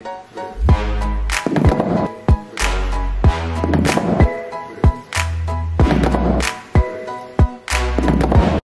Three.